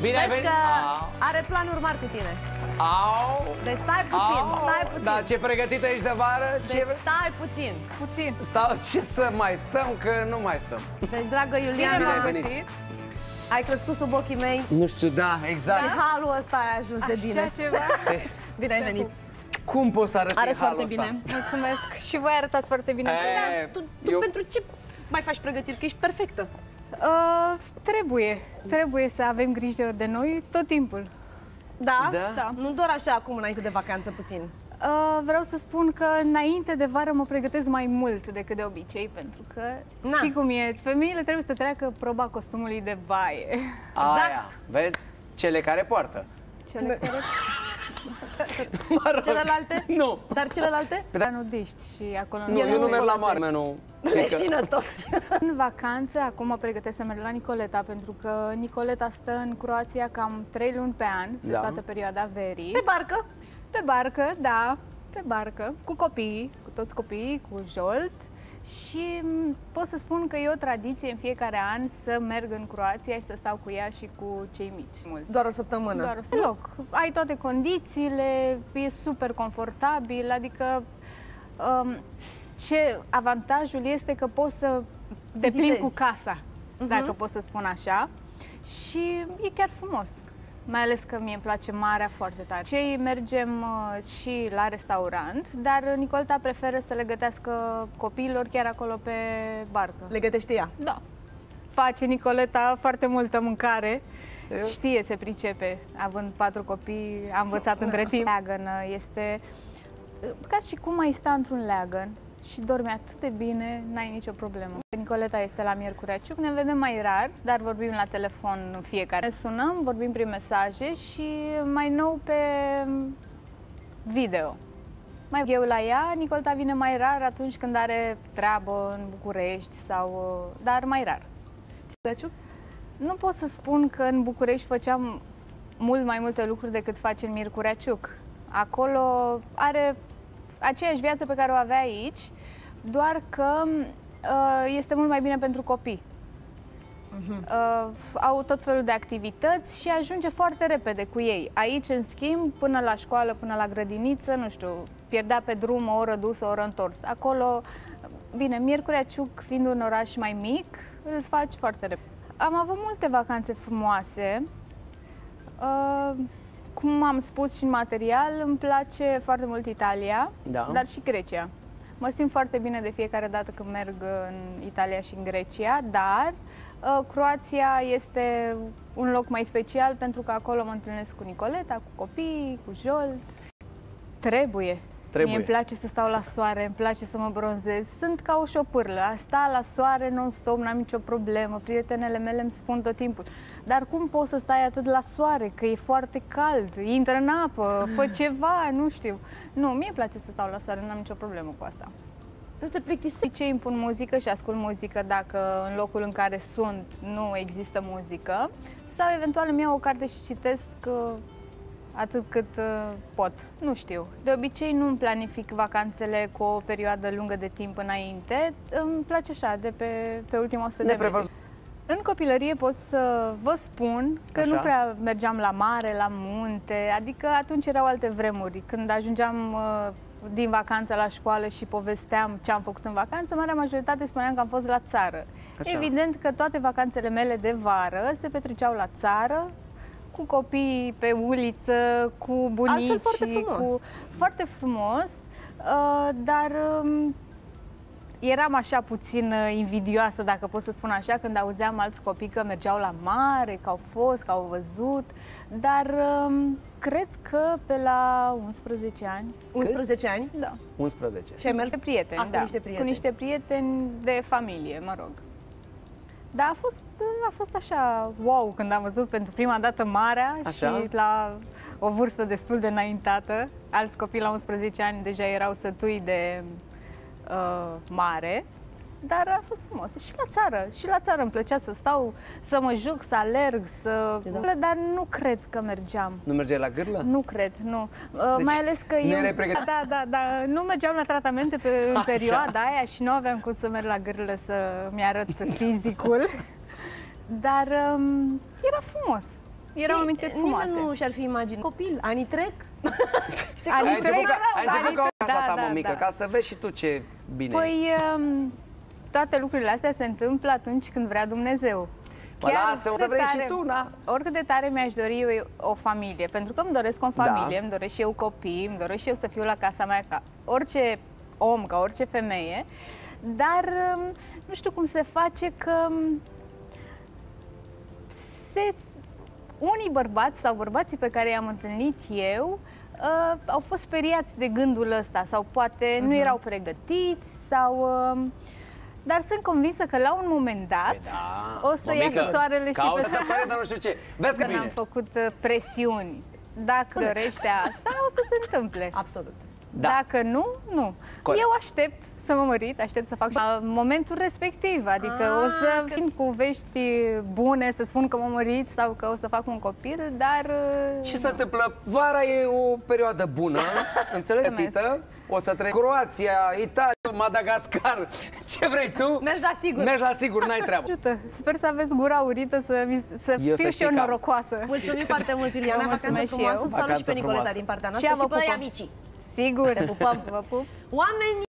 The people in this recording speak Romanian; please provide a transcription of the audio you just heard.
Bine ai Vezi venit! că Au, are planuri mari cu tine. au, Deci stai puțin, au. stai puțin. Da, ce pregătit ești de vară? Ce... Deci stai puțin. Puțin. Stau, ce să mai stăm, că nu mai stăm. Deci, dragă Bine Iuliana, ai venit. ai crescut sub ochii mei Nu știu, da, exact. și halul ăsta ai ajuns de bine. Așa ceva. Bine ai venit. Cum poți să arăți Arăți halul foarte ăsta? bine. Mulțumesc. Și voi arătați foarte bine. E, Da, tu, tu eu- pentru ce mai faci pregătiri? Că ești perfectă. Uh, trebuie. Trebuie să avem grijă de noi tot timpul. Da? Da? Da. Nu doar așa acum înainte de vacanță puțin. Uh, vreau să spun că înainte de vară mă pregătesc mai mult decât de obicei, pentru că Na. știi cum e, femeile trebuie să treacă proba costumului de baie. Aia, Exact. vezi? Cele care poartă. Cele care Mă rog. Celelalte? Nu. Dar celelalte? da. nudiști și acolo Nu, El eu nu nu merg la folosește. mare, nu. Leșină toți. În vacanță, acum mă pregătesc să merg la Nicoleta, pentru că Nicoleta stă în Croația cam 3 luni pe an, pe Da. toată perioada verii. Pe barcă? Pe barcă, da, pe barcă, cu copii, cu toți copiii, cu Jolt. Și m, pot să spun că e o tradiție în fiecare an să merg în Croația și să stau cu ea și cu cei mici. Mult. Doar o săptămână. Doar o loc. Ai toate condițiile, e super confortabil, adică um, ce avantajul este că poți să te plimbi Vizitezi. cu casa, dacă pot să spun așa. Și e chiar frumos. Mai ales că mie îmi place marea foarte tare. Cei mergem uh, și la restaurant, dar Nicolta preferă să le gătească copiilor chiar acolo pe barcă. Le gătește ea. Da. Face Nicoleta foarte multă mâncare. Serios? Știe, se pricepe. Având patru copii, a învățat între timp. Leagănă este ca și cum ai sta într-un leagăn și dormi atât de bine, n-ai nicio problemă. Nicoleta este la Miercurea Ciuc, ne vedem mai rar, dar vorbim la telefon în fiecare. Ne sunăm, vorbim prin mesaje și mai nou pe video. Mai eu la ea, Nicoleta vine mai rar atunci când are treabă în București sau... dar mai rar. Crăciun? Nu pot să spun că în București făceam mult mai multe lucruri decât face în Miercurea Ciuc. Acolo are aceeași viață pe care o avea aici, doar că uh, este mult mai bine pentru copii. Uh, au tot felul de activități și ajunge foarte repede cu ei. Aici, în schimb, până la școală, până la grădiniță, nu știu, pierdea pe drum o oră dus, o oră întors. Acolo, bine, Miercurea Ciuc, fiind un oraș mai mic, îl faci foarte repede. Am avut multe vacanțe frumoase. Uh, cum am spus și în material, îmi place foarte mult Italia, Da. dar și Grecia. Mă simt foarte bine de fiecare dată când merg în Italia și în Grecia, dar uh, Croația este un loc mai special pentru că acolo mă întâlnesc cu Nicoleta, cu copiii, cu Jolt. Trebuie. Trebuie. Mie îmi place să stau la soare, îmi place să mă bronzez. Sunt ca o șopârlă. A sta la soare non-stop, n-am nicio problemă. Prietenele mele îmi spun tot timpul. Dar cum poți să stai atât la soare? Că e foarte cald, intră în apă, fă ceva, nu știu. Nu, mie îmi place să stau la soare, n-am nicio problemă cu asta. Nu te plictisești? De ce impun muzică și ascult muzică dacă în locul în care sunt nu există muzică? Sau eventual îmi iau o carte și citesc uh, atât cât uh, pot. Nu știu. De obicei nu îmi planific vacanțele cu o perioadă lungă de timp înainte. Îmi place așa, de pe, pe ultima 100 de metri. Neprevăzut. În copilărie pot să vă spun că Așa? nu prea mergeam la mare, la munte, adică atunci erau alte vremuri. Când ajungeam uh, din vacanță la școală și povesteam ce am făcut în vacanță, marea majoritate spuneam că am fost la țară. Așa. Evident că toate vacanțele mele de vară se petreceau la țară, cu copii pe uliță, cu bunici. Altfel foarte frumos. Cu... Foarte frumos, uh, dar um, eram așa puțin uh, invidioasă, dacă pot să spun așa, când auzeam alți copii că mergeau la mare, că au fost, că au văzut, dar um, cred că pe la 11 ani, 11 ani? da, 11. Și ai mers? cu prieteni, A, cu da, niște prieteni. cu niște prieteni de familie, mă rog. Dar a fost, a fost așa, wow, când am văzut pentru prima dată marea Așa? și la o vârstă destul de înaintată. Alți copii la 11 ani deja erau sătui de uh, mare, dar a fost frumos. Și la țară, și la țară îmi plăcea să stau, să mă juc, să alerg, să... Da. Dar nu cred că mergeam. Nu mergeai la gârlă? Nu cred, nu. Uh, Deci, mai ales că nu eu... erai pregătit- Da, da, da. Nu mergeam la tratamente pe, în Așa. perioada aia și nu aveam cum să merg la gârlă să-mi arăt fizicul. Dar um, era frumos. erau amintiri frumoase. Nimeni nu și-ar fi imaginat. Copil, anii trec. Știi Anii că Ai început trec, ca, ai început anii ca o trec, casa da, ta, da, mămică, da. ca să vezi și tu ce bine e. Păi um, toate lucrurile astea se întâmplă atunci când vrea Dumnezeu. Bă, lasă, o să de vrei și tu, na? Oricât de tare mi-aș dori eu o familie, pentru că îmi doresc o Da. familie, îmi doresc și eu copii, îmi doresc și eu să fiu la casa mea ca orice om, ca orice femeie, dar um, nu știu cum se face că um, se, unii bărbați sau bărbații pe care i-am întâlnit eu uh, au fost speriați de gândul ăsta sau poate Mhm. nu erau pregătiți sau... Uh, dar sunt convinsă că la un moment dat Păi da. o să iasă soarele și caută pe să pare, dar nu știu ce. Vezi că că n-am bine. făcut uh, presiuni. Dacă dorește asta, o să se întâmple. Absolut. Da. Dacă nu, nu. Corect. Eu aștept să mă mărit, aștept să fac la momentul respectiv, adică Ah, o să că- vin cu vești bune, să spun că m-am mărit sau că o să fac un copil, dar... uh, Ce se întâmplă? Vara e o perioadă bună, înțelegi, Mulțumesc. Tită? O să trec Croația, Italia, Madagascar, ce vrei tu? Mergi la sigur. Mergi la sigur, n-ai treabă. Ajută! Sper să aveți gura urită, să, mi- să Eu să fiu și știi eu că am. norocoasă. Mulțumim foarte mult, Iuliana, Vă vacanță mulțumesc și eu. frumoasă. Salut și Vacanță pe Nicoleta frumoasă. din partea Și noastră ea și vă pe pupă. amicii. Sigur, vă pup, vă pup. Oameni